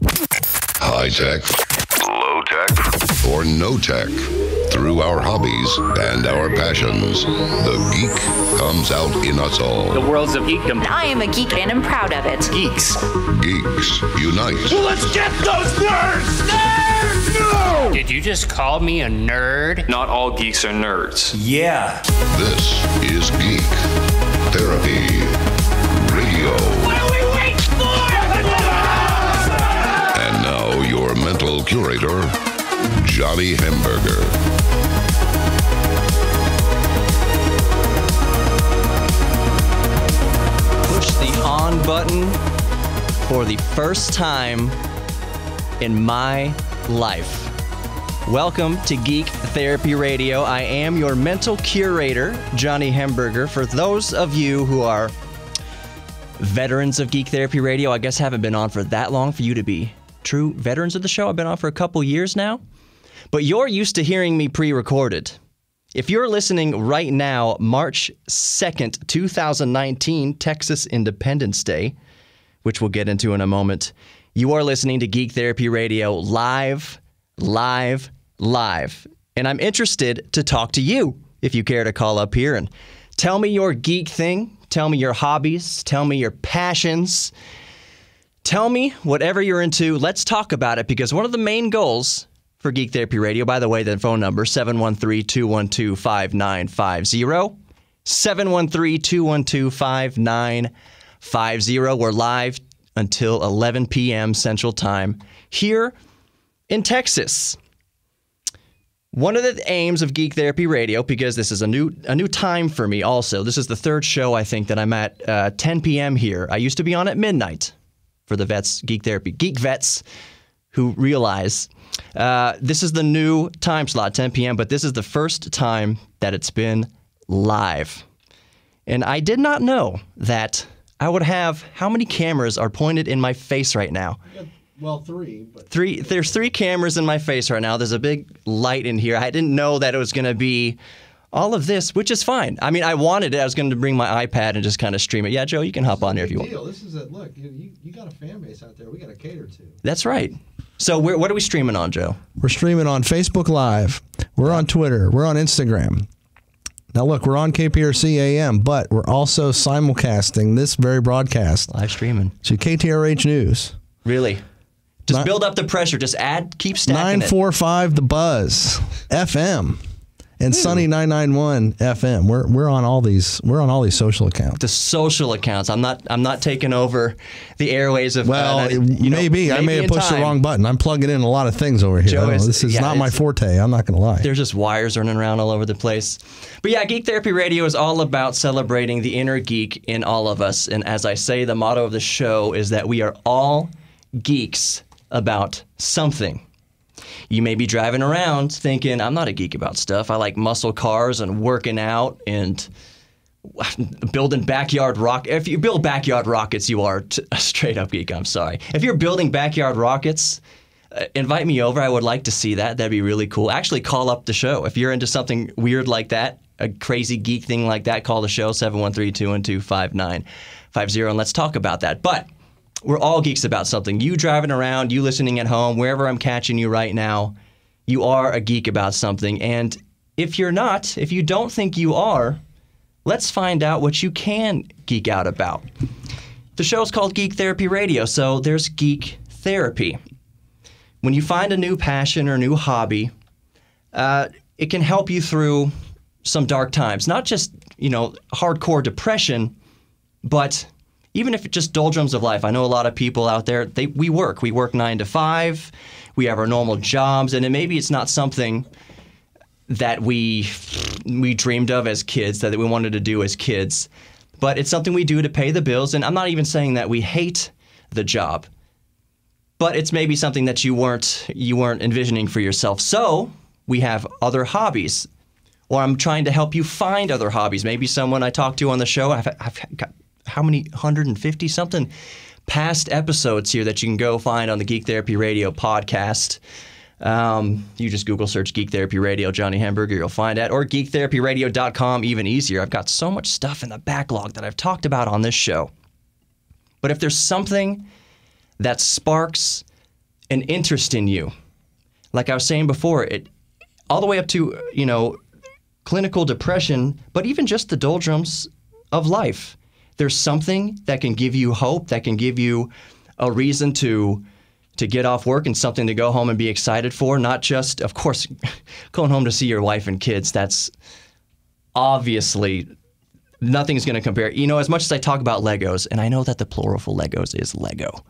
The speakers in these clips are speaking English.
High tech, low tech, or no tech. Through our hobbies and our passions, the geek comes out in us all. The world's of geekdom. I am a geek and I'm proud of it. Geeks. Geeks unite. Let's get those nerds! Nerds! No! Did you just call me a nerd? Not all geeks are nerds. Yeah. This is Geek Therapy Radio. Curator, Johnny Hamburger. push the on button for the first time in my life. Welcome to Geek Therapy Radio. I am your mental curator, Johnny Hamburger. For those of you who are veterans of Geek Therapy Radio, I guess haven't been on for that long for you to be true veterans of the show. I've been on for a couple years now. But you're used to hearing me pre recorded. If you're listening right now, March 2nd, 2019, Texas Independence Day, which we'll get into in a moment, you are listening to Geek Therapy Radio live, live, live. And I'm interested to talk to you if you care to call up here and tell me your geek thing, tell me your hobbies, tell me your passions. Tell me whatever you're into. Let's talk about it because one of the main goals for Geek Therapy Radio, by the way, the phone number 713-212-5950. 713-212-5950. We're live until 11 p.m. Central Time here in Texas. One of the aims of Geek Therapy Radio, because this is a new a new time for me. Also, this is the third show I think that I'm at uh, 10 p.m. here. I used to be on at midnight for the vets, Geek Therapy, Geek Vets, who realize uh, this is the new time slot, 10 p.m. But this is the first time that it's been live, and I did not know that I would have how many cameras are pointed in my face right now. Well, three, but Three. There's three cameras in my face right now. There's a big light in here. I didn't know that it was going to be all of this, which is fine. I mean, I wanted it. I was going to bring my iPad and just kind of stream it. Yeah, Joe, you can hop on there if you big want. deal. This is a look. You, you, you got a fan base out there. We got to cater to. That's right. So, we're, what are we streaming on, Joe? We're streaming on Facebook Live. We're on Twitter. We're on Instagram. Now, look, we're on KPRC AM, but we're also simulcasting this very broadcast Live streaming. to KTRH News. Really? Just Ni- build up the pressure. Just add, keep stacking it. 945 The Buzz FM and Sunny 991 FM. We're, we're on all these we're on all these social accounts. The social accounts. I'm not. I'm not taking over the airways of. Well, uh, you know, maybe. I may have pushed the wrong button. I'm plugging in a lot of things over here. Joe I don't know. is- this is yeah, not my forte. I'm not going to lie. There's just wires running around all over the place. But yeah, Geek Therapy Radio is all about celebrating the inner geek in all of us. And as I say, the motto of the show is that we are all geeks about something. You may be driving around thinking, I'm not a geek about stuff. I like muscle cars and working out and building backyard rock. If you build backyard rockets, you are t- a straight up geek. I'm sorry. If you're building backyard rockets, uh, invite me over. I would like to see that. That'd be really cool. Actually, call up the show if you're into something weird like that, a crazy geek thing like that. Call the show 713-212-5950 and let's talk about that. But we're all geeks about something. You driving around, you listening at home, wherever I'm catching you right now, you are a geek about something. And if you're not, if you don't think you are, let's find out what you can geek out about. The show is called Geek Therapy Radio, so there's geek therapy. When you find a new passion or new hobby, uh, it can help you through some dark times. Not just, you know, hardcore depression, but even if it's just doldrums of life. I know a lot of people out there, they we work. We work nine to five. We have our normal jobs, and it, maybe it's not something that we we dreamed of as kids, that we wanted to do as kids. But it's something we do to pay the bills. And I'm not even saying that we hate the job. But it's maybe something that you weren't you weren't envisioning for yourself. So we have other hobbies. Or I'm trying to help you find other hobbies. Maybe someone I talked to on the show, I've, I've how many 150 something past episodes here that you can go find on the Geek Therapy Radio podcast. Um, you just Google search Geek Therapy Radio, Johnny Hamburger, you'll find that, or geektherapyradio.com, even easier. I've got so much stuff in the backlog that I've talked about on this show. But if there's something that sparks an interest in you. Like I was saying before, it all the way up to, you know, clinical depression, but even just the doldrums of life. There's something that can give you hope, that can give you a reason to to get off work and something to go home and be excited for, not just of course going home to see your wife and kids. That's obviously nothing's going to compare. You know, as much as I talk about Legos, and I know that the plural for Legos is Lego.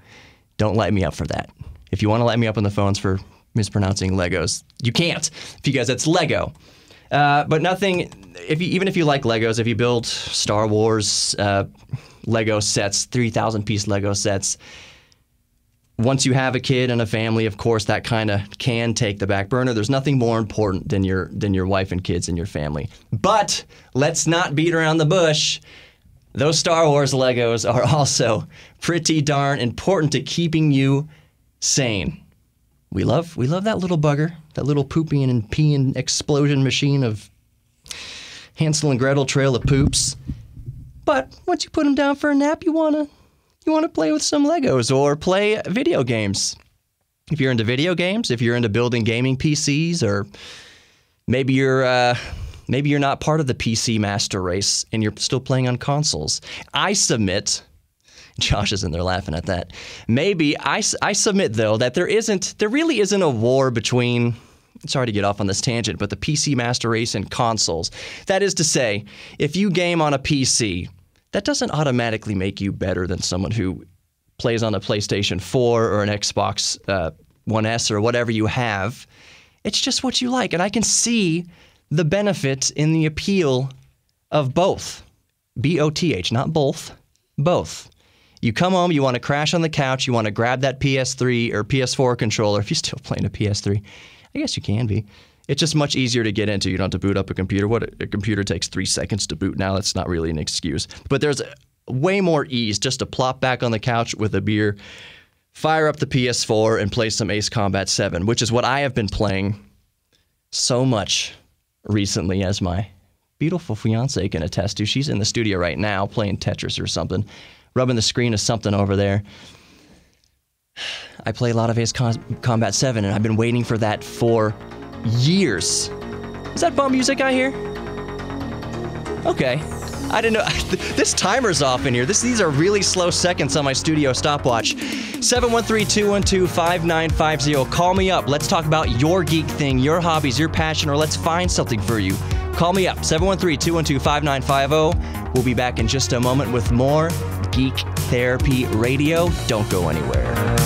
Don't light me up for that. If you want to light me up on the phones for mispronouncing Legos, you can't because it's Lego. Uh, but nothing. If you, even if you like Legos, if you build Star Wars uh, Lego sets, three thousand piece Lego sets, once you have a kid and a family, of course, that kind of can take the back burner. There's nothing more important than your than your wife and kids and your family. But let's not beat around the bush. Those Star Wars Legos are also pretty darn important to keeping you sane. We love we love that little bugger, that little pooping and peeing explosion machine of Hansel and Gretel trail of poops. But once you put them down for a nap, you wanna you wanna play with some Legos or play video games. If you're into video games, if you're into building gaming PCs, or maybe you're uh, maybe you're not part of the PC master race and you're still playing on consoles. I submit Josh is in there laughing at that. Maybe I, I submit though that there isn't there really isn't a war between sorry to get off on this tangent, but the PC master race and consoles. That is to say, if you game on a PC, that doesn't automatically make you better than someone who plays on a PlayStation 4 or an Xbox uh, One S or whatever you have. It's just what you like, and I can see the benefit in the appeal of both. B O T H, not both, both. You come home, you want to crash on the couch, you want to grab that PS3 or PS4 controller. If you're still playing a PS3, I guess you can be. It's just much easier to get into. You don't have to boot up a computer. What a, computer takes three seconds to boot now. That's not really an excuse. But there's way more ease just to plop back on the couch with a beer, fire up the PS4, and play some Ace Combat 7, which is what I have been playing so much recently, as my beautiful fiance can attest to. She's in the studio right now playing Tetris or something rubbing the screen of something over there. I play a lot of Ace Combat 7, and I've been waiting for that for years. Is that bum music I hear? Okay. I didn't know. This timer's off in here. This, these are really slow seconds on my studio stopwatch. 713-212-5950. Call me up. Let's talk about your geek thing, your hobbies, your passion, or let's find something for you. Call me up. 713-212-5950. We'll be back in just a moment with more Geek Therapy Radio. Don't go anywhere.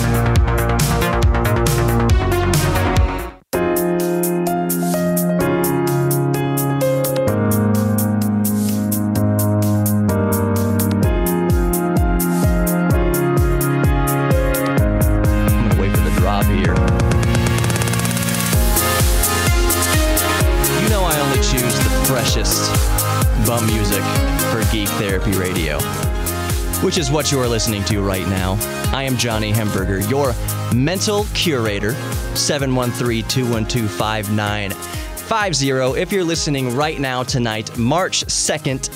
Which is what you are listening to right now. I am Johnny Hamburger, your mental curator, 713 212 5950. If you're listening right now tonight, March 2nd,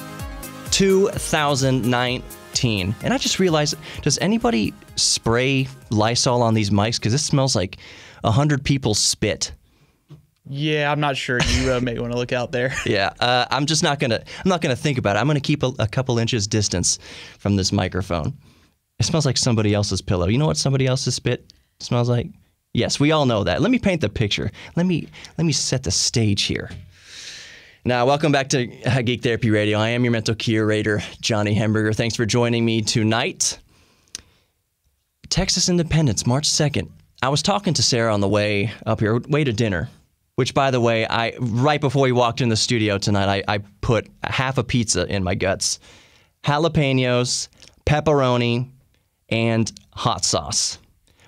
2019. And I just realized does anybody spray Lysol on these mics? Because this smells like 100 people spit. Yeah, I'm not sure. You uh, may want to look out there. yeah, uh, I'm just not gonna. I'm not gonna think about it. I'm gonna keep a, a, couple inches distance from this microphone. It smells like somebody else's pillow. You know what somebody else's spit smells like? Yes, we all know that. Let me paint the picture. Let me let me set the stage here. Now, welcome back to uh, Geek Therapy Radio. I am your mental curator, Johnny Hamburger. Thanks for joining me tonight. Texas Independence, March 2nd. I was talking to Sarah on the way up here, way to dinner which, by the way, I right before we walked in the studio tonight, I, I put half a pizza in my guts, jalapenos, pepperoni, and hot sauce.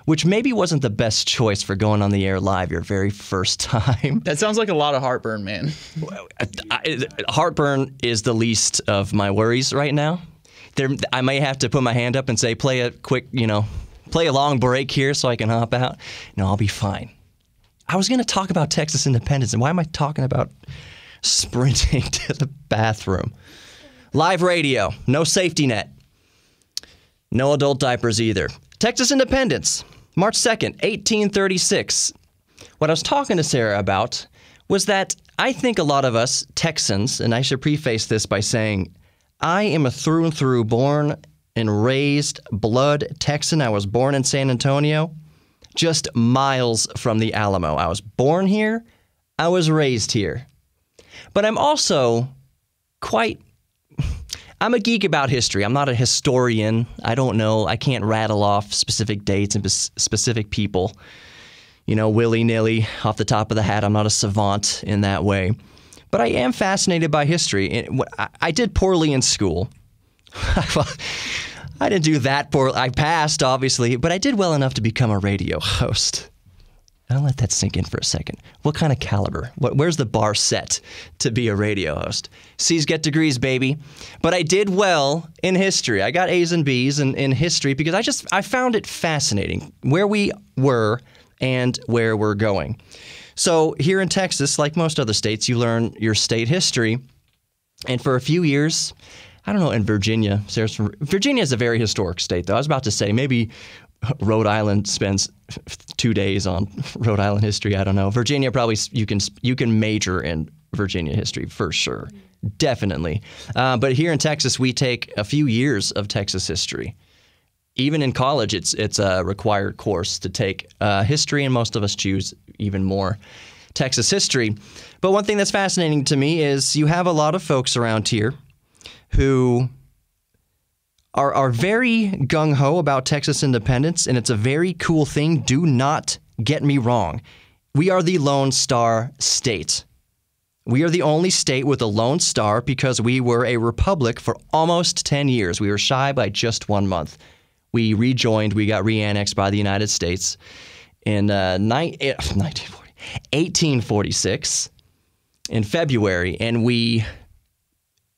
Which maybe wasn't the best choice for going on the air live your very first time. That sounds like a lot of heartburn, man. heartburn is the least of my worries right now. There, I may have to put my hand up and say, play a quick, you know, play a long break here so I can hop out. No, I'll be fine. I was going to talk about Texas independence, and why am I talking about sprinting to the bathroom? Live radio, no safety net, no adult diapers either. Texas independence, March 2nd, 1836. What I was talking to Sarah about was that I think a lot of us Texans, and I should preface this by saying I am a through and through born and raised blood Texan. I was born in San Antonio, just miles from the Alamo. I was born here, I was raised here. But I'm also quite I'm a geek about history. I'm not a historian. I don't know. I can't rattle off specific dates and specific people, you know, willy nilly off the top of the hat. I'm not a savant in that way. But I am fascinated by history. I did poorly in school. I didn't do that poorly. I passed, obviously, but I did well enough to become a radio host. I'll let that sink in for a second. What kind of caliber? What, where's the bar set to be a radio host? C's get degrees, baby. But I did well in history. I got A's and B's in, in history because I just I found it fascinating where we were and where we're going. So here in Texas, like most other states, you learn your state history. And for a few years, I don't know, in Virginia, Sarah's from, Virginia is a very historic state, though. I was about to say maybe Rhode Island spends two days on Rhode Island history. I don't know. Virginia probably you can you can major in Virginia history for sure, definitely. Uh, but here in Texas, we take a few years of Texas history. Even in college, it's it's a required course to take uh, history, and most of us choose even more Texas history. But one thing that's fascinating to me is you have a lot of folks around here who are, are very gung ho about Texas independence, and it's a very cool thing. Do not get me wrong. We are the Lone Star state. We are the only state with a Lone Star because we were a republic for almost 10 years. We were shy by just one month. We rejoined, we got re annexed by the United States in uh, ni- eh, 1940, 1846 in February, and we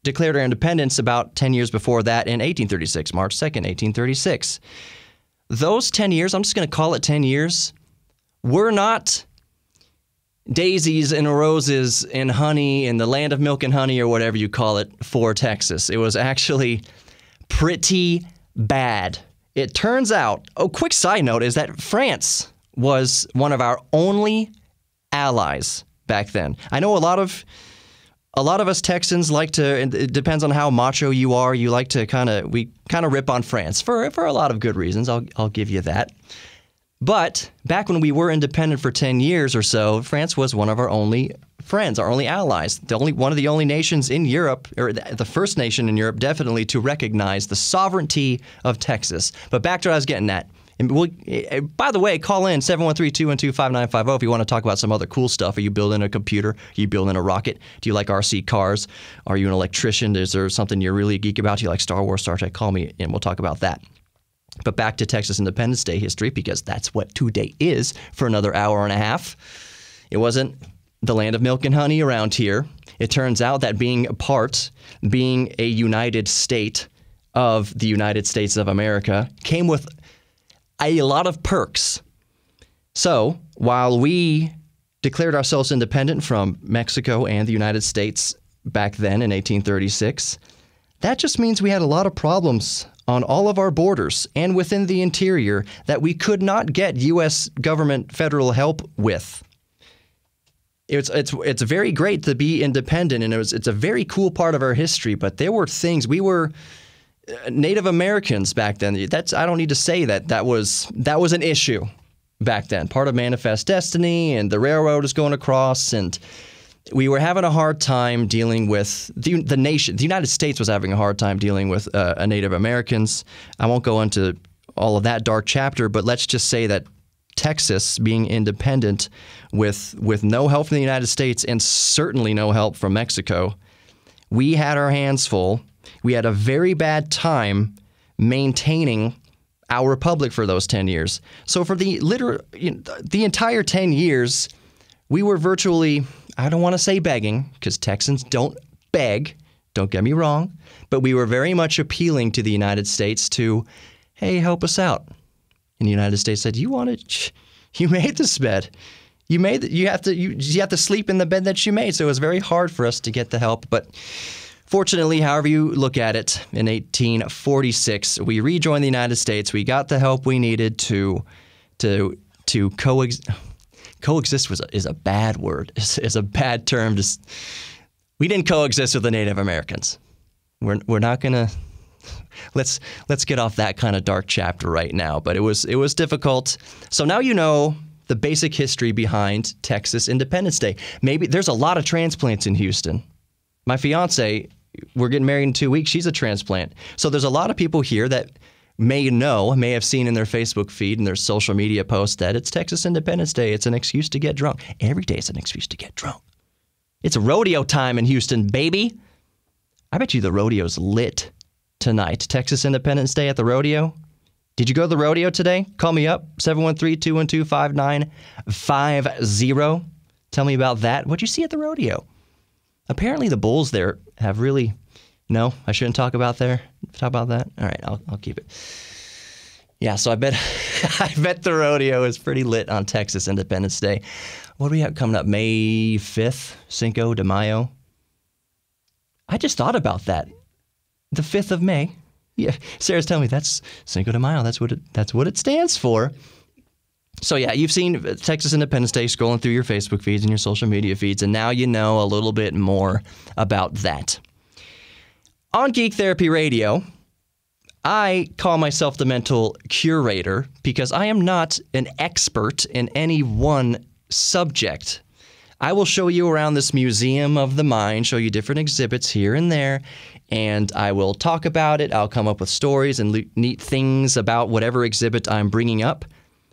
declared our independence about 10 years before that in 1836, March 2nd, 1836. Those 10 years, I'm just going to call it 10 years, were not daisies and roses and honey in the land of milk and honey or whatever you call it for Texas. It was actually pretty bad. It turns out, a quick side note is that France was one of our only allies back then. I know a lot of a lot of us Texans like to. It depends on how macho you are. You like to kind of we kind of rip on France for for a lot of good reasons. I'll I'll give you that. But back when we were independent for 10 years or so, France was one of our only friends, our only allies, the only one of the only nations in Europe, or the first nation in Europe, definitely to recognize the sovereignty of Texas. But back to what I was getting at. And we'll, eh, by the way, call in 713-212-5950 if you want to talk about some other cool stuff. Are you building a computer? Are you building a rocket? Do you like RC cars? Are you an electrician? Is there something you're really a geek about? Do you like Star Wars, Star Trek? Call me and we'll talk about that. But back to Texas Independence Day history because that's what today is for another hour and a half. It wasn't the land of milk and honey around here. It turns out that being a part, being a united state of the United States of America, came with a lot of perks. So while we declared ourselves independent from Mexico and the United States back then in 1836, that just means we had a lot of problems on all of our borders and within the interior that we could not get U.S. government federal help with. It's it's it's very great to be independent, and it was it's a very cool part of our history. But there were things we were Native Americans back then. That's I don't need to say that that was that was an issue back then. Part of Manifest Destiny, and the railroad is going across, and we were having a hard time dealing with the, the nation. The United States was having a hard time dealing with uh, Native Americans. I won't go into all of that dark chapter, but let's just say that Texas, being independent, with with no help from the United States and certainly no help from Mexico, we had our hands full. We had a very bad time maintaining our republic for those 10 years. So for the liter- you know, the entire 10 years, we were virtually I don't want to say begging because Texans don't beg, don't get me wrong, but we were very much appealing to the United States to hey, help us out. And the United States said, "You want it? You made this bed. You made it. You have to. You, you have to sleep in the bed that you made." So it was very hard for us to get the help. But fortunately, however you look at it, in 1846, we rejoined the United States. We got the help we needed to to to coexist. Coexist was a, is a bad word. Is, is a bad term. Just we didn't coexist with the Native Americans. We're we're not gonna let's let's get off that kind of dark chapter right now. But it was it was difficult. So now you know the basic history behind Texas Independence Day. Maybe there's a lot of transplants in Houston. My fiance, we're getting married in two weeks. She's a transplant. So there's a lot of people here that may know, may have seen in their Facebook feed and their social media posts that it's Texas Independence Day. It's an excuse to get drunk. Every day is an excuse to get drunk. It's rodeo time in Houston, baby. I bet you the rodeo's lit tonight. Texas Independence Day at the rodeo. Did you go to the rodeo today? Call me up, 713 212 5950. Tell me about that. What'd you see at the rodeo? Apparently, the bulls there have really. No, I shouldn't talk about there. Talk about that. All right, I'll, I'll keep it. Yeah, so I bet I bet the rodeo is pretty lit on Texas Independence Day. What do we have coming up? May fifth, Cinco de Mayo. I just thought about that. The fifth of May. Yeah, Sarah's telling me that's Cinco de Mayo. That's what it, that's what it stands for. So yeah, you've seen Texas Independence Day scrolling through your Facebook feeds and your social media feeds, and now you know a little bit more about that. On Geek Therapy Radio, I call myself the mental curator because I am not an expert in any one subject. I will show you around this museum of the mind, show you different exhibits here and there, and I will talk about it. I'll come up with stories and neat things about whatever exhibit I'm bringing up.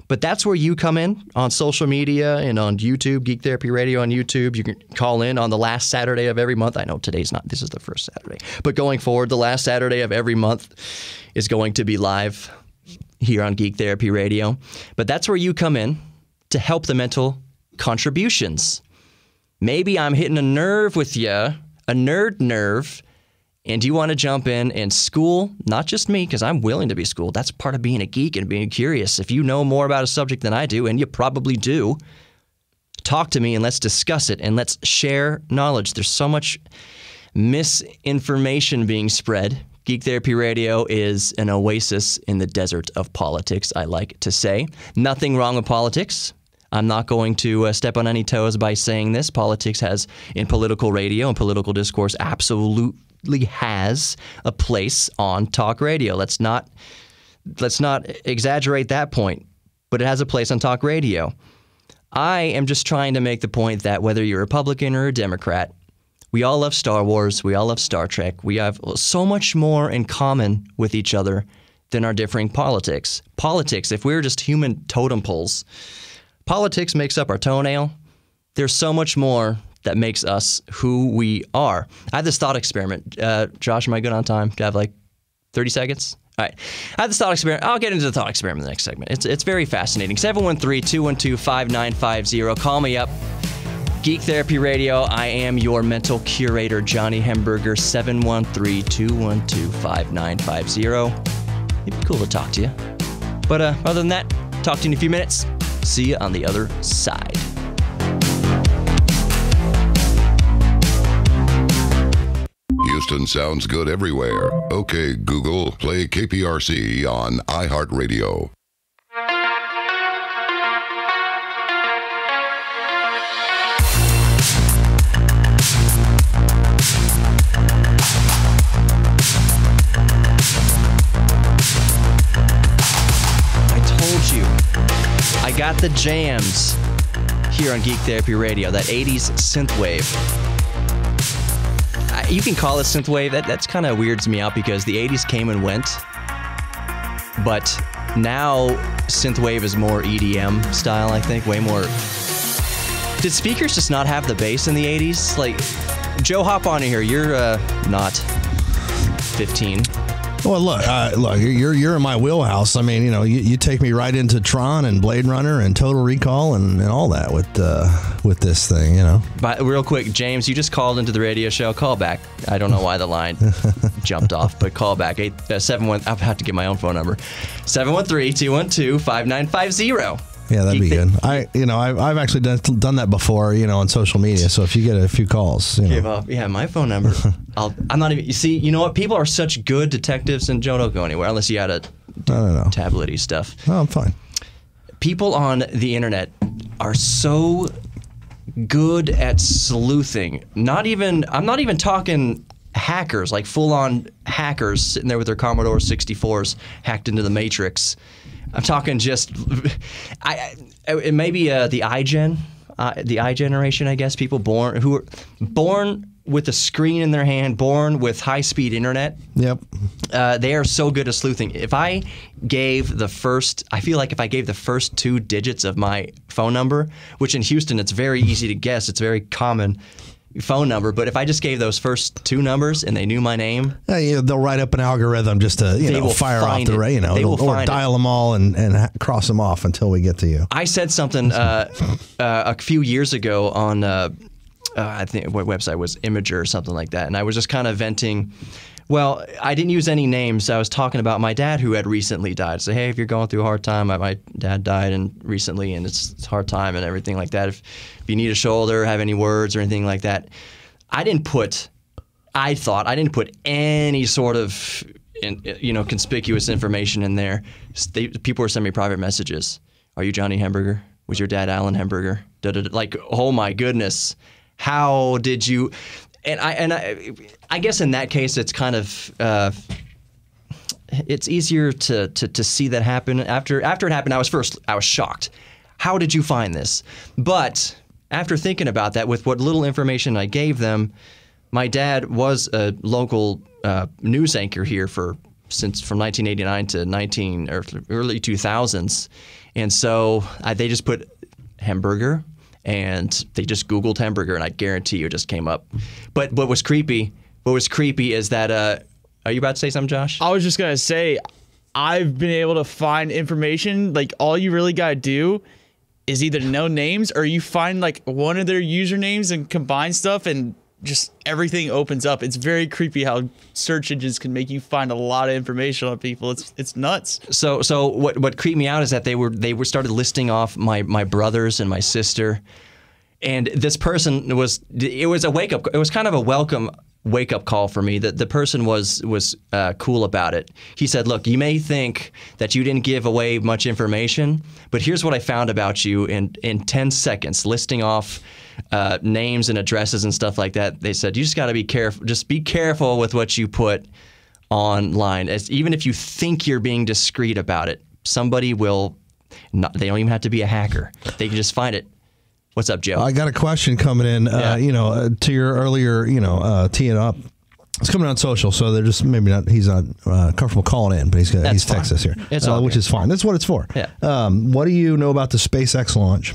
But that's where you come in on social media and on YouTube, Geek Therapy Radio on YouTube. You can call in on the last Saturday of every month. I know today's not, this is the first Saturday. But going forward, the last Saturday of every month is going to be live here on Geek Therapy Radio. But that's where you come in to help the mental contributions. Maybe I'm hitting a nerve with you, a nerd nerve, and you want to jump in and school, not just me, because I'm willing to be schooled. That's part of being a geek and being curious. If you know more about a subject than I do, and you probably do, talk to me and let's discuss it and let's share knowledge. There's so much misinformation being spread. Geek Therapy Radio is an oasis in the desert of politics, I like to say. Nothing wrong with politics. I'm not going to uh, step on any toes by saying this. Politics has, in political radio and political discourse, has a place on talk radio. Let's not let's not exaggerate that point, but it has a place on talk radio. I am just trying to make the point that whether you're a Republican or a Democrat, we all love Star Wars, we all love Star Trek. We have so much more in common with each other than our differing politics. Politics, if we were just human totem poles, politics makes up our toenail. There's so much more that makes us who we are. I had this thought experiment. Uh, Josh, am I good on time? Do I have like 30 seconds? All right. I had this thought experiment. I'll get into the thought experiment in the next segment. It's, it's very fascinating. 713 212 5950. Call me up. Geek Therapy Radio. I am your mental curator, Johnny Hamburger. 713 212 5950. It'd be cool to talk to you. But uh, other than that, talk to you in a few minutes. See you on the other side. Houston sounds good everywhere. Okay, Google, play KPRC on iHeartRadio. I told you. I got the jams here on Geek Therapy Radio, that 80s synthwave. You can call it synthwave. That that's kind of weirds me out because the 80s came and went. But now synthwave is more EDM style, I think, way more Did speakers just not have the bass in the 80s? Like Joe hop on here. You're uh, not 15. Well, look, uh, look, you're you're in my wheelhouse. I mean, you know, you, you take me right into Tron and Blade Runner and Total Recall and, and all that with uh, with this thing. You know, But real quick, James, you just called into the radio show. Call back. I don't know why the line jumped off, but call back. Eight uh, seven one. I've had to get my own phone number. 713-212-5950. yeah, that'd be good. I, you know, I've, I've actually done done that before. You know, on social media. So if you get a few calls, you Give know, up. Yeah, my phone number. I'll, I'm not even. You see, you know what? People are such good detectives, and Joe don't go anywhere unless you got a I don't know. tablety stuff. No, I'm fine. people on the internet are so good at sleuthing. Not even I'm not even talking hackers, like full on hackers sitting there with their Commodore 64s hacked into the Matrix. I'm talking just I, I it may be uh, the iGen, uh, the iGeneration, I guess, people born who are born with a screen in their hand, born with high speed internet. Yep. Uh, they are so good at sleuthing. If I gave the first, I feel like if I gave the first two digits of my phone number, which in Houston it's very easy to guess, it's a very common phone number. But if I just gave those first two numbers and they knew my name, Uh, you know, they'll write up an algorithm just to you know fire off the it. right, you know, or dial them all and and cross them off until we get to you. I said something uh, uh, a few years ago on uh, I think what website was Imgur or something like that, and I was just kind of venting. Well, I didn't use any names. I was talking about my dad who had recently died. Say, hey, if you're going through a hard time, my, dad died and recently, and it's, it's hard time and everything like that. If, if you need a shoulder, have any words or anything like that, I didn't put. I thought I didn't put any sort of you know conspicuous information in there. They, people were sending me private messages. Are you Johnny Hamburger? Was your dad Alan Hamburger? Da, da, da. Like, oh my goodness, how did you? And I and I, I guess in that case, it's kind of. Uh, it's easier to, to, to see that happen after after it happened. I was first I was shocked. How did you find this? But after thinking about that, with what little information I gave them, my dad was a local uh, news anchor here for since from 1989 to 19 or early 2000s, and so I, they just put hamburger and they just Googled hamburger, and I guarantee you it just came up. But what was creepy? What was creepy is that. Uh, are you about to say something, Josh? I was just gonna say, I've been able to find information. Like all you really gotta do is either know names or you find like one of their usernames and combine stuff, and just everything opens up. It's very creepy how search engines can make you find a lot of information on people. It's it's nuts. So so what what creeped me out is that they were they were started listing off my my brothers and my sister, and this person was it was a wake up it was kind of a welcome wake up call for me that the person was was uh, cool about it. He said, "Look, you may think that you didn't give away much information, but here's what I found about you in in 10 seconds, listing off." Uh, names and addresses and stuff like that. They said you just got to be careful. Just be careful with what you put online. As, even if you think you're being discreet about it, somebody will. Not, they don't even have to be a hacker. They can just find it. What's up, Joe? I got a question coming in. Yeah. Uh, you know, uh, to your earlier, you know, uh, teeing up. It's coming on social, so they're just maybe not. He's not uh, comfortable calling in, but he's gonna, he's fine. text us here, It's uh, all which is fine. That's what it's for. Yeah. Um, what do you know about the SpaceX launch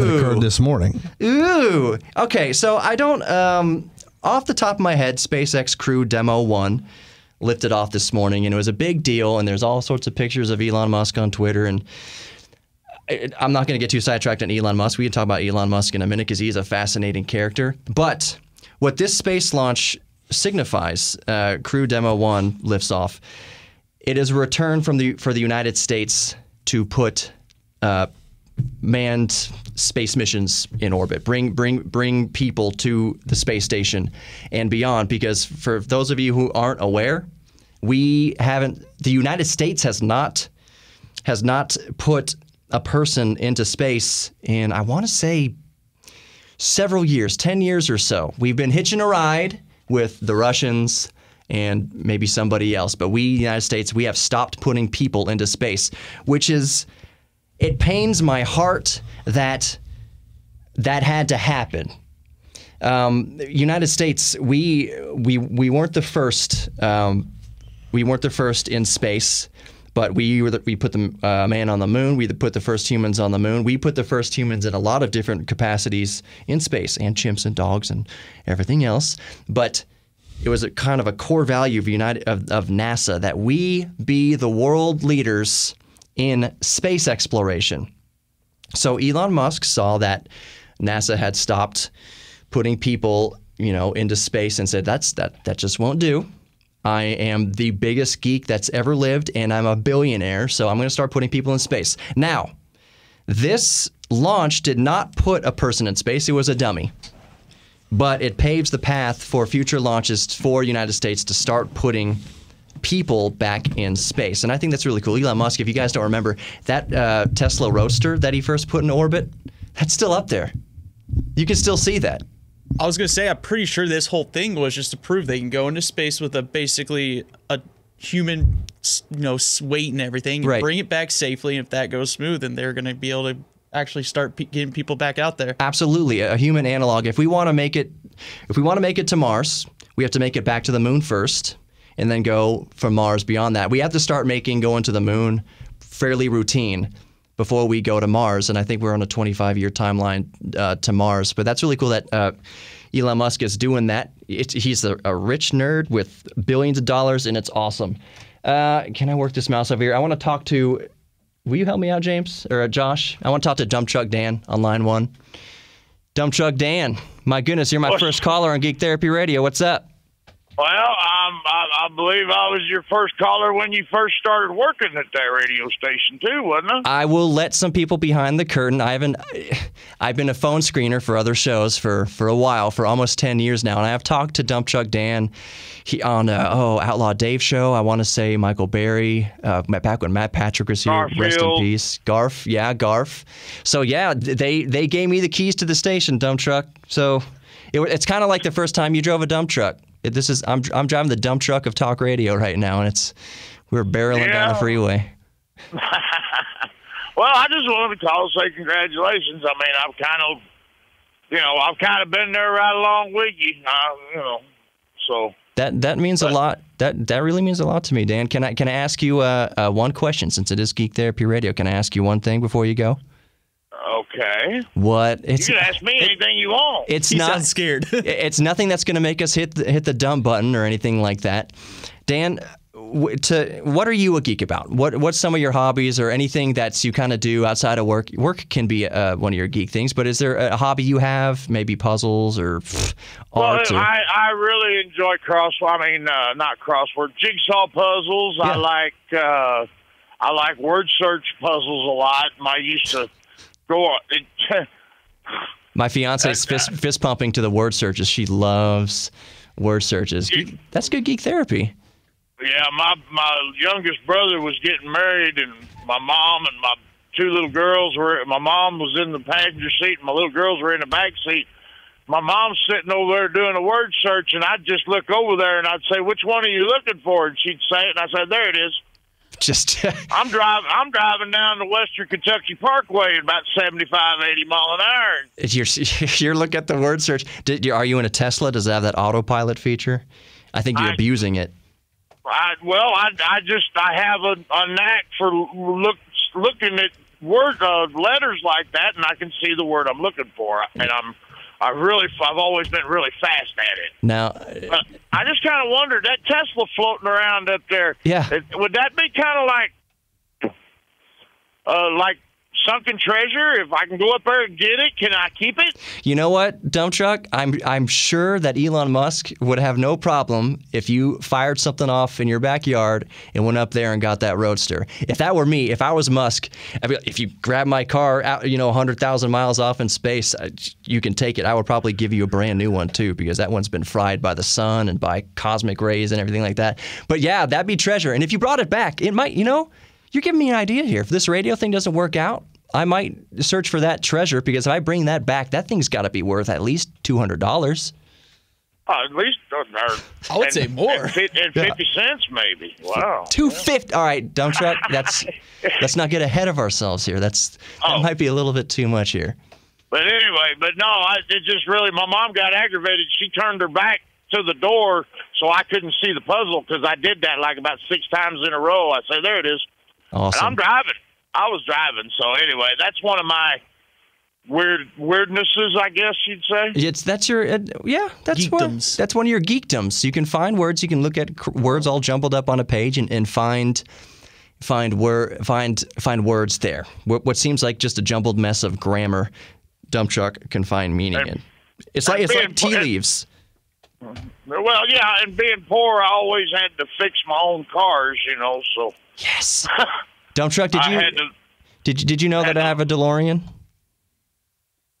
that occurred this morning? Ooh. Okay, so I don't. Um, off the top of my head, SpaceX Crew Demo One lifted off this morning, and it was a big deal. And there's all sorts of pictures of Elon Musk on Twitter, and I'm not going to get too sidetracked on Elon Musk. We can talk about Elon Musk in a minute because he's a fascinating character. But what this space launch signifies, uh, Crew Demo One lifts off. It is a return from the for the United States to put uh, manned space missions in orbit. Bring bring bring people to the space station and beyond. Because for those of you who aren't aware, we haven't. The United States has not has not put a person into space in I want to say several years, 10 years or so. We've been hitching a ride with the Russians and maybe somebody else, but we, the United States, we have stopped putting people into space, which is, it pains my heart that that had to happen. Um, United States, we, we, we weren't the first. Um, we weren't the first in space, but we were the, we put the uh, man on the moon. We put the first humans on the moon. We put the first humans in a lot of different capacities in space, and chimps and dogs and everything else. But it was a kind of a core value of United of, of NASA that we be the world leaders in space exploration. So Elon Musk saw that NASA had stopped putting people, you know, into space and said that's that that just won't do. I am the biggest geek that's ever lived and I'm a billionaire, so I'm going to start putting people in space. Now, this launch did not put a person in space, it was a dummy. But it paves the path for future launches for United States to start putting people back in space. And I think that's really cool. Elon Musk, if you guys don't remember, that uh, Tesla Roadster that he first put in orbit, that's still up there. You can still see that. I was gonna say, I'm pretty sure this whole thing was just to prove they can go into space with a basically a human, you know, weight and everything, and Right. bring it back safely. And if that goes smooth, then they're gonna be able to actually start getting people back out there. Absolutely, a human analog. If we want to make it, if we want to make it to Mars, we have to make it back to the moon first, and then go from Mars beyond that. We have to start making going to the moon fairly routine before we go to Mars. And I think we're on a 25-year timeline uh, to Mars. But that's really cool that uh, Elon Musk is doing that. It's, he's a, a rich nerd with billions of dollars, and it's awesome. Uh, can I work this mouse over here? I want to talk to. Will you help me out, James or uh, Josh? I want to talk to Dump Truck Dan on line one. Dump Truck Dan, my goodness, you're my first caller on Geek Therapy Radio. What's up? Well, um, I, I believe I was your first caller when you first started working at that radio station too, wasn't I? I will let some people behind the curtain. I haven't. I've been a phone screener for other shows for for a while, for almost ten years now, and I have talked to Dump Truck Dan. He on uh, oh Outlaw Dave show. I want to say Michael Berry. Uh, back when Matt Patrick was here. Rest in peace. Garf. Yeah, Garf. So yeah, they they gave me the keys to the station, Dump Truck. So it, it's kind of like the first time you drove a dump truck. It, this is I'm I'm driving the dump truck of talk radio right now, and it's we're barreling down the freeway. Well, I just wanted to call and say congratulations. I mean, I've kind of, you know, I've kind of been there right along with you. Uh, you know, so That that means a lot. That that really means a lot to me, Dan. Can I can I ask you uh, uh, one question since it is Geek Therapy Radio? Can I ask you one thing before you go? Okay. What it's you can ask me anything you want. it's He not sounds scared. it's nothing that's going to make us hit the, hit the dump button or anything like that. Dan, w- to what are you a geek about? What what's some of your hobbies or anything that you kind of do outside of work? Work can be uh, one of your geek things, but is there a hobby you have? Maybe puzzles or pff, Well, art? or, I, I really enjoy cross. I mean, uh, not crossword, jigsaw puzzles. I like uh, I like word search puzzles a lot. I used to go on. It, My fiance's fist, fist pumping to the word searches. She loves word searches. That's good geek therapy. Yeah, my my youngest brother was getting married, and my mom and my two little girls were. My mom was in the passenger seat, and my little girls were in the back seat. My mom's sitting over there doing a word search, and I'd just look over there and I'd say, "Which one are you looking for?" And she'd say it, and I said, "There it is." Just I'm driving. I'm driving down the Western Kentucky Parkway at about 75, 80 mile an hour. you're you're looking at the word search. Did, are you in a Tesla? Does it have that autopilot feature? I think you're I- abusing it. I, well, I, I just I have a, a knack for look looking at word uh, letters like that, and I can see the word I'm looking for, and I'm I really I've always been really fast at it. Now, I just kind of wondered that Tesla floating around up there. Yeah. it- would that be kind of like uh like sunken treasure? If I can go up there and get it, can I keep it? You know what, dump truck? I'm I'm sure that Elon Musk would have no problem if you fired something off in your backyard and went up there and got that roadster. If that were me, if I was Musk, if you grab my car out, you know, 100,000 miles off in space, I- you can take it. I would probably give you a brand new one too because that one's been fried by the sun and by cosmic rays and everything like that. But yeah, that'd be treasure. And if you brought it back, it might, you know, you're giving me an idea here. If this radio thing doesn't work out, I might search for that treasure because if I bring that back, that thing's got to be worth at least two hundred dollars. Uh, at least, or, I would and- say more. and, fi- and fifty cents maybe. Wow. Two fifty. All right, dump truck. That's let's not get ahead of ourselves here. That's that Oh. might be a little bit too much here. But anyway, but no, I, it just really, my mom got aggravated. She turned her back to the door so I couldn't see the puzzle because I did that like about six times in a row. I said, there it is. And I'm driving. I was driving. So anyway, that's one of my weird weirdnesses, I guess you'd say. It's that's your uh, yeah. That's what, Geekdoms. that's one of your geekdoms. You can find words. You can look at c- words all jumbled up on a page and, and find find word find find words there. What, what seems like just a jumbled mess of grammar, dump truck can find meaning in. It's like it's like tea po- leaves. Well, yeah, and being poor, I always had to fix my own cars, you know, so Yes. Dump truck. Did you to. did you, did you know that I have a DeLorean?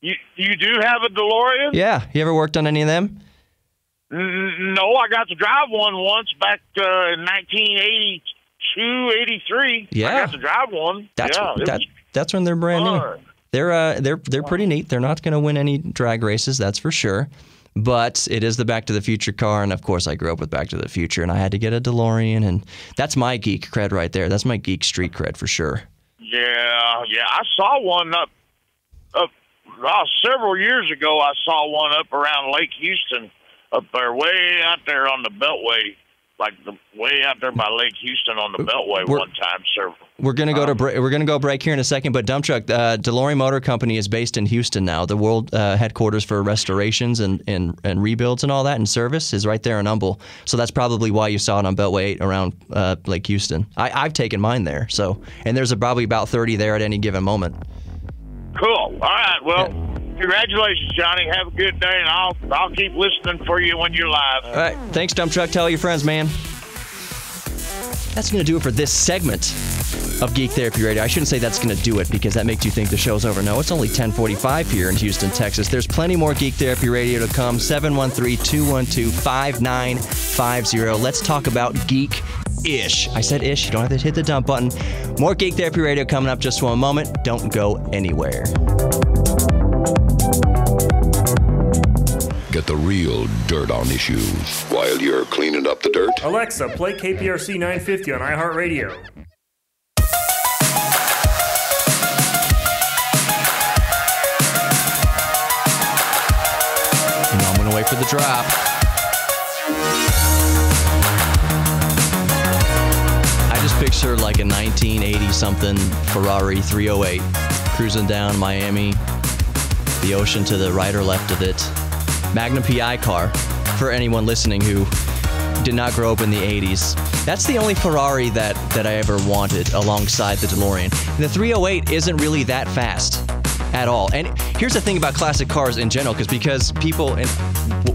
You, you do have a DeLorean? Yeah. You ever worked on any of them? No, I got to drive one once back uh, in 1982, 83. Yeah. I got to drive one. That's yeah, it that, was that's when they're brand new. They're uh, they're they're pretty neat. They're not going to win any drag races, that's for sure. But it is the Back to the Future car, and of course, I grew up with Back to the Future, and I had to get a DeLorean, and that's my geek cred right there. That's my geek street cred for sure. Yeah, yeah. I saw one up, up uh, several years ago. I saw one up around Lake Houston, up there, way out there on the Beltway, like the way out there by Lake Houston on the Beltway We're- one time. Sir, We're gonna go to break. We're gonna go break here in a second. But dump truck, uh, DeLorean Motor Company is based in Houston now. The world uh, headquarters for restorations and, and and rebuilds and all that and service is right there in Humble. So that's probably why you saw it on Beltway 8 around uh, Lake Houston. I, I've taken mine there. So and there's a, probably about 30 there at any given moment. Cool. All right. Well, congratulations, Johnny. Have a good day, and I'll I'll keep listening for you when you're live. All right. Thanks, dump truck. Tell your friends, man. That's going to do it for this segment of Geek Therapy Radio. I shouldn't say that's going to do it because that makes you think the show's over. No, it's only 1045 here in Houston, Texas. There's plenty more Geek Therapy Radio to come. 713-212-5950. Let's talk about geek-ish. I said ish. You don't have to hit the dump button. More Geek Therapy Radio coming up just one moment. Don't go anywhere. Get the real dirt on issues while you're cleaning up the dirt. Alexa, play KPRC 950 on iHeartRadio. You know I'm going to wait for the drop. Picture like a 1980 something Ferrari 308 cruising down Miami, the ocean to the right or left of it. Magnum PI car for anyone listening who did not grow up in the 80s. That's the only Ferrari that, that I ever wanted alongside the DeLorean. And the 308 isn't really that fast at all. And here's the thing about classic cars in general, because because people and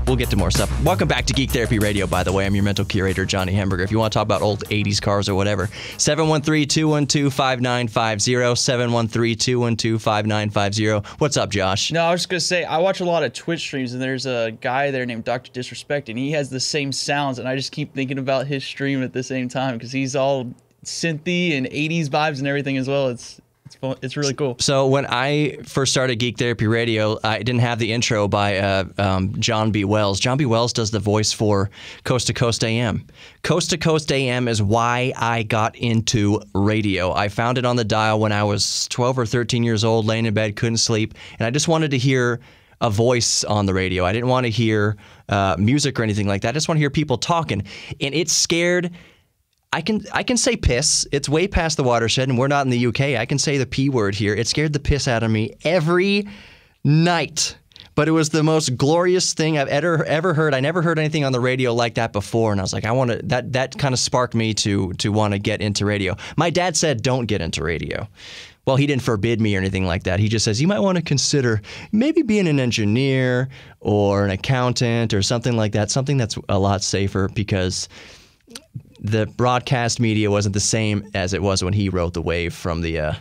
we'll- get to more stuff. Welcome back to Geek Therapy Radio, by the way. I'm your mental curator, Johnny Hamburger. If you want to talk about old 80s cars or whatever, 713-212-5950, 713-212-5950. What's up, Josh? No, I was just gonna say I watch a lot of Twitch streams, and there's a guy there named Doctor Disrespect, and he has the same sounds, and I just keep thinking about his stream at the same time because he's all synthy and 80s vibes and everything as well. It's it's fun. It's really cool. So when I first started Geek Therapy Radio, I didn't have the intro by uh, um, John B. Wells. John B. Wells does the voice for Coast to Coast AM. Coast to Coast AM is why I got into radio. I found it on the dial when I was 12 or 13 years old, laying in bed, couldn't sleep, and I just wanted to hear a voice on the radio. I didn't want to hear uh, music or anything like that. I just want to hear people talking, and it scared. I can I can say piss. It's way past the watershed, and we're not in the UK. I can say the p word here. It scared the piss out of me every night. But it was the most glorious thing I've ever ever heard. I never heard anything on the radio like that before, and I was like, I want to. That that kind of sparked me to to want to get into radio. My dad said, "Don't get into radio." Well, he didn't forbid me or anything like that. He just says you might want to consider maybe being an engineer or an accountant or something like that. Something that's a lot safer because the broadcast media wasn't the same as it was when he rode the wave from the uh,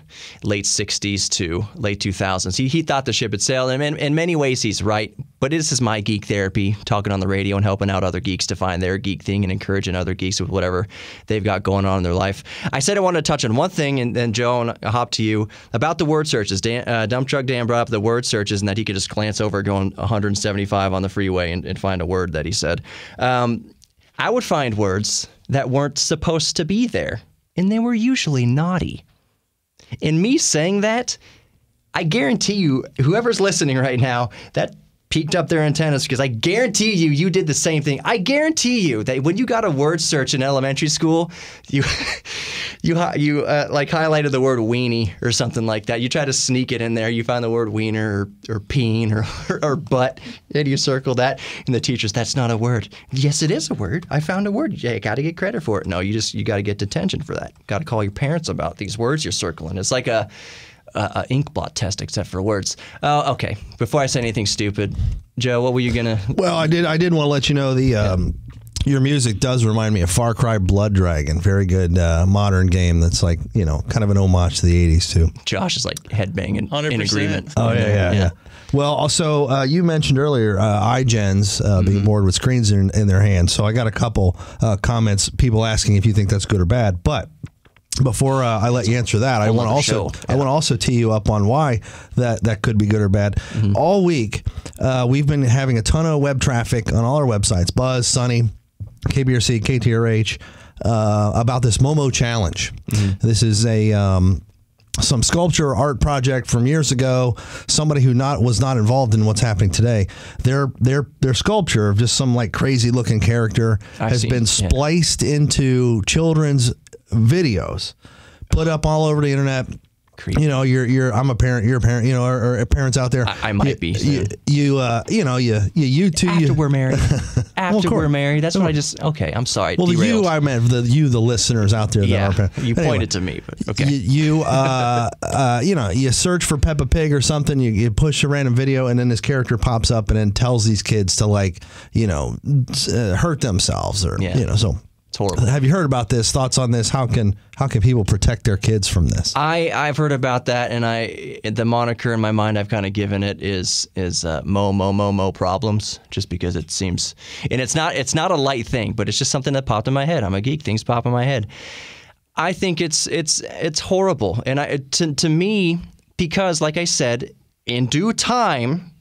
late 60s to late 2000s. He, he thought the ship had sailed, and in, in many ways he's right. But this is my geek therapy, talking on the radio and helping out other geeks to find their geek thing and encouraging other geeks with whatever they've got going on in their life. I said I wanted to touch on one thing, and then Joe, and I'll hop to you about the word searches. Dan, uh, Dump Truck Dan brought up the word searches and that he could just glance over going 175 on the freeway and, and find a word that he said. Um, I would find words that weren't supposed to be there, and they were usually naughty. And me saying that, I guarantee you, whoever's listening right now, that peaked up their antennas because I guarantee you, you did the same thing. I guarantee you that when you got a word search in elementary school, you you you uh, like highlighted the word weenie or something like that. You try to sneak it in there. You find the word wiener or, or peen or, or, butt, and you circle that. And the teacher's, that's not a word. Yes, it is a word. I found a word. Yeah, you got to get credit for it. No, you just you got to get detention for that. Got to call your parents about these words you're circling. It's like a a, a ink blot test, except for words. Oh, okay. Before I say anything stupid, Joe, what were you gonna? Well, I did. I did want to let you know the um, Your music does remind me of Far Cry Blood Dragon. Very good uh, modern game that's like, you know, kind of an homage to the 80s, too. Josh is like headbanging in 100%. agreement. Oh, yeah, yeah, yeah. Well, also, uh, you mentioned earlier uh, iGens uh, being bored with screens in, in their hands. So I got a couple uh, comments, people asking if you think that's good or bad. But before uh, I let you answer that, I want to also show. I want to also tee you up on why that that could be good or bad. All week, uh, we've been having a ton of web traffic on all our websites, Buzz, Sunny, KPRC, KTRH, uh, about this Momo challenge. This is a um, some sculpture or art project from years ago. Somebody who not was not involved in what's happening today. Their their their sculpture of just some like crazy looking character I've has seen- been yeah. spliced into children's videos, put up all over the internet. Creepy. You know, you're you're I'm a parent, you're a parent, you know, or, or parents out there. I- I might you, be You, you uh you know you you YouTube After you, we're married. After course. we're married. That's what I just. Okay, I'm sorry. well derailed. you I meant the you the listeners out there that yeah, you Anyway. pointed to me, but okay. You, you, uh, uh, you know, you search for Peppa Pig or something. You, you push a random video, and then this character pops up and then tells these kids to like, you know, uh, hurt themselves or Yeah. you know. So, horrible. have you heard about this? Thoughts on this? How can how can people protect their kids from this? I I've heard about that, and I the moniker in my mind I've kind of given it is is uh, mo mo mo mo problems, just because it seems, and it's not it's not a light thing, but it's just something that popped in my head. I'm a geek; things pop in my head. I think it's it's it's horrible, and I to to me because like I said, in due time,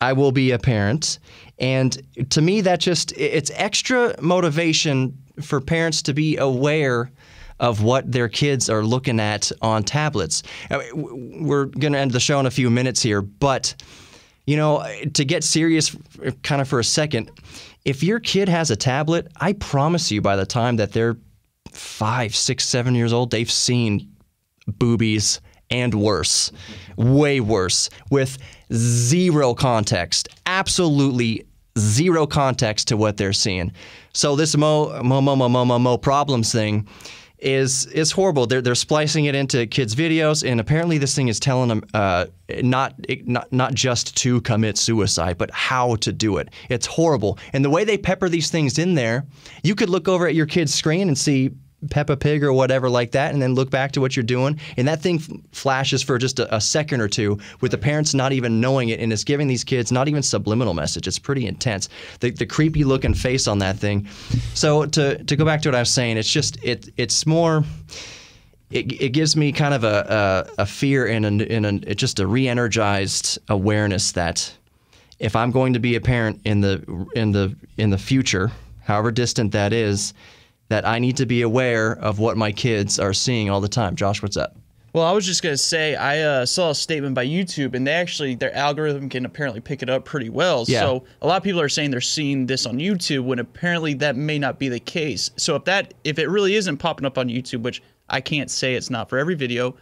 I will be a parent. And to me, that just it's extra motivation for parents to be aware of what their kids are looking at on tablets. Uh, w- We're going to end the show in a few minutes here, but you know, to get serious kind of for a second, if your kid has a tablet, I promise you by the time that they're five, six, seven years old, they've seen boobies and worse, way worse, with zero context, absolutely zero context to what they're seeing. So this mo mo mo mo mo mo, mo problems thing is is horrible. They're they're splicing it into kids' videos, and apparently this thing is telling them uh, not not not just to commit suicide, but how to do it. It's horrible. And the way they pepper these things in there, you could look over at your kid's screen and see Peppa Pig or whatever like that, and then look back to what you're doing, and that thing f- flashes for just a, a second or two, with the parents not even knowing it, and it's giving these kids not even subliminal message. It's pretty intense. The, the creepy looking face on that thing. So to to go back to what I was saying, it's just it it's more. It, it gives me kind of a, a, a fear and an, and an, it's just a re-energized awareness that if I'm going to be a parent in the in the in the future, however distant that is, that I need to be aware of what my kids are seeing all the time. Josh, what's up? Well, I was just gonna say I uh, saw a statement by YouTube, and they actually their algorithm can apparently pick it up pretty well. Yeah. So a lot of people are saying they're seeing this on YouTube when apparently that may not be the case. So if that if it really isn't popping up on YouTube, which I can't say it's not for every video,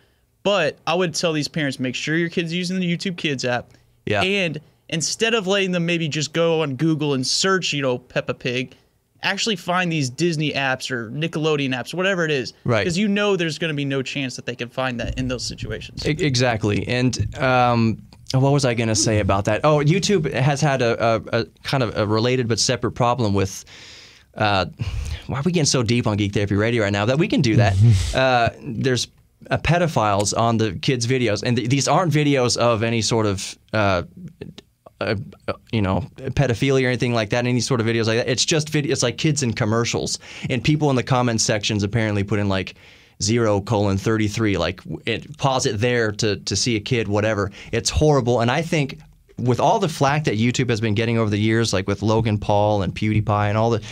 but I would tell these parents make sure your kids using the YouTube Kids app. Yeah. And instead of letting them maybe just go on Google and search, you know, Peppa Pig, actually find these Disney apps or Nickelodeon apps, whatever it is. Right. Because you know there's going to be no chance that they can find that in those situations. E- Exactly. And um, what was I going to say about that? Oh, YouTube has had a, a, a kind of a related but separate problem with. Uh, why are we getting so deep on Geek Therapy Radio right now that we can do that? uh, there's uh, pedophiles on the kids' videos, and th- these aren't videos of any sort of. Uh, you know, pedophilia or anything like that, any sort of videos like that. It's just video. It's like kids in commercials, and people in the comment sections apparently put in like zero colon thirty three, like it, pause it there to to see a kid, whatever. It's horrible, and I think. With all the flack that YouTube has been getting over the years, like with Logan Paul and PewDiePie and all the,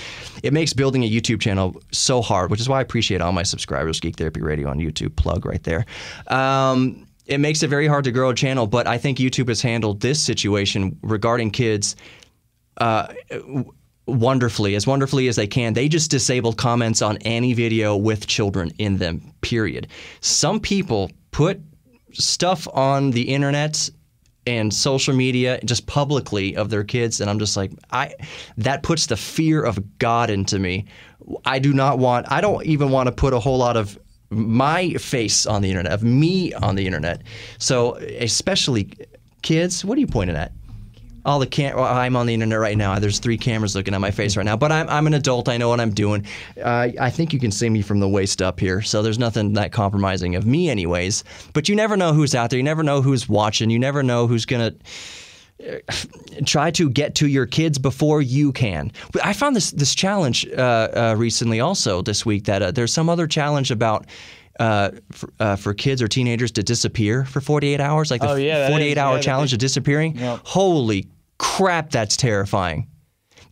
it makes building a YouTube channel so hard. Which is why I appreciate all my subscribers. Geek Therapy Radio on YouTube, plug right there. Um, it makes it very hard to grow a channel, but I think YouTube has handled this situation regarding kids uh, wonderfully, as wonderfully as they can. They just disabled comments on any video with children in them, period. Some people put stuff on the internet and social media just publicly of their kids and I'm just like I that puts the fear of God into me. I do not want I don't even want to put a whole lot of my face on the internet, of me on the internet. So especially kids, what are you pointing at? all the cam. Well, I'm on the internet right now. There's three cameras looking at my face right now. But I'm, I'm an adult. I know what I'm doing. Uh, I think you can see me from the waist up here. So there's nothing that compromising of me, anyways. But you never know who's out there. You never know who's watching. You never know who's gonna try to get to your kids before you can. I found this this challenge uh, uh, recently, also this week, that uh, there's some other challenge about. Uh, for, uh, for kids or teenagers to disappear for 48 hours, like the Oh, yeah, 48 is- hour yeah, challenge of disappearing. Yep. Holy crap, that's terrifying.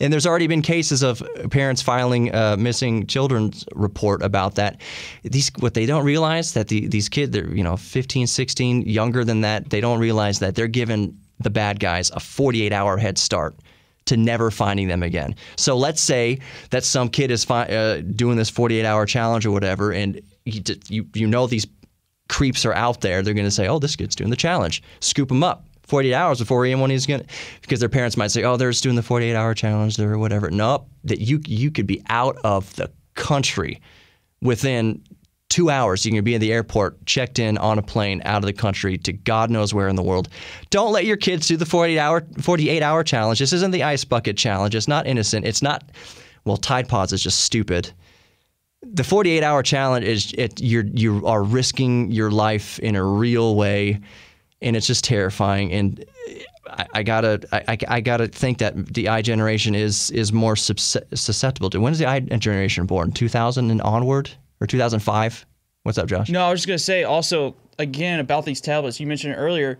And there's already been cases of parents filing a missing children's report about that. These what they don't realize that the, these kids they're you know 15, 16, younger than that, they don't realize that they're giving the bad guys a 48 hour head start to never finding them again. So let's say that some kid is fi- uh, doing this 48 hour challenge or whatever, and you, you you know these creeps are out there. They're going to say, "Oh, this kid's doing the challenge." Scoop them up. 48 hours before anyone is going to, because their parents might say, "Oh, they're just doing the 48 hour challenge or whatever." Nope, that you you could be out of the country within two hours. You can be in the airport, checked in on a plane, out of the country to God knows where in the world. Don't let your kids do the 48 hour 48 hour challenge. This isn't the ice bucket challenge. It's not innocent. It's not. Well, Tide Pods is just stupid the 48 hour challenge is it you're you are risking your life in a real way and it's just terrifying and I, I gotta I, I- gotta think that the I generation is is more susceptible to when is the I generation born 2000 and onward or 2005 what's up Josh No, I was just gonna say also again about these tablets. You mentioned it earlier.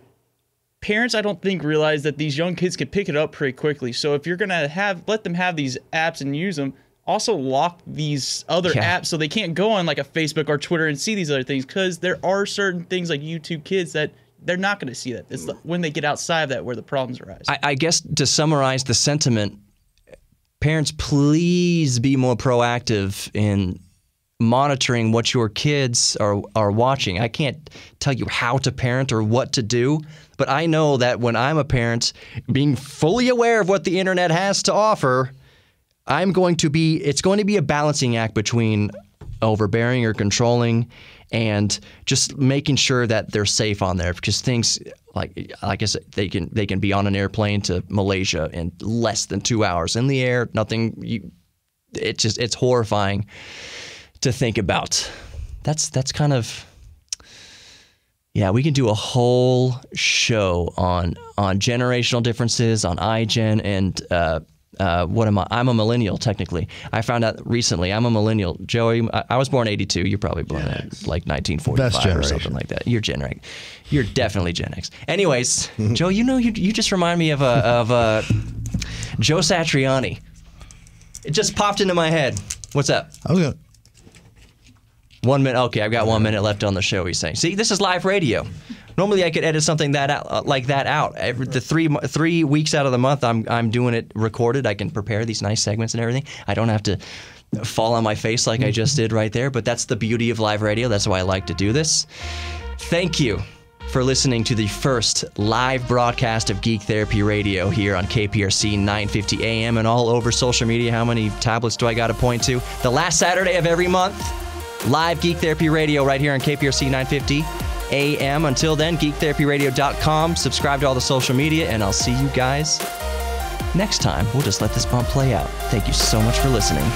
Parents, I don't think realize that these young kids can pick it up pretty quickly. So if you're gonna have let them have these apps and use them, also lock these other Yeah. apps so they can't go on like a Facebook or Twitter and see these other things because there are certain things like YouTube Kids that they're not gonna see that. It's when they get outside of that where the problems arise. I, I guess to summarize the sentiment, parents, please be more proactive in monitoring what your kids are are watching. I can't tell you how to parent or what to do, but I know that when I'm a parent, being fully aware of what the internet has to offer, I'm going to be it's going to be a balancing act between overbearing or controlling and just making sure that they're safe on there because things like like I said they can they can be on an airplane to Malaysia in less than 2 hours in the air nothing you it's just it's horrifying to think about that's that's kind of yeah, we can do a whole show on on generational differences, on iGen, and uh, uh, what am I? I'm a millennial technically. I found out recently I'm a millennial. Joey, I, I was born '82. You're probably born in like 1945 or something like that. You're Gen X. You're definitely Gen X. Anyways, Joe, you know you you just remind me of a of a Joe Satriani. It just popped into my head. What's up? I was gonna, One minute. Okay, I've got one minute left on the show. He's saying. See, this is live radio. Normally, I could edit something that out, uh, like that out. Every, the three three weeks out of the month, I'm I'm doing it recorded. I can prepare these nice segments and everything. I don't have to fall on my face like I just did right there. But that's the beauty of live radio. That's why I like to do this. Thank you for listening to the first live broadcast of Geek Therapy Radio here on KPRC 950 AM and all over social media. How many tablets do I got to point to? The last Saturday of every month, live Geek Therapy Radio right here on KPRC 950 AM. Until then, geektherapyradio.com. Subscribe to all the social media, and I'll see you guys next time. We'll just let this bump play out. Thank you so much for listening.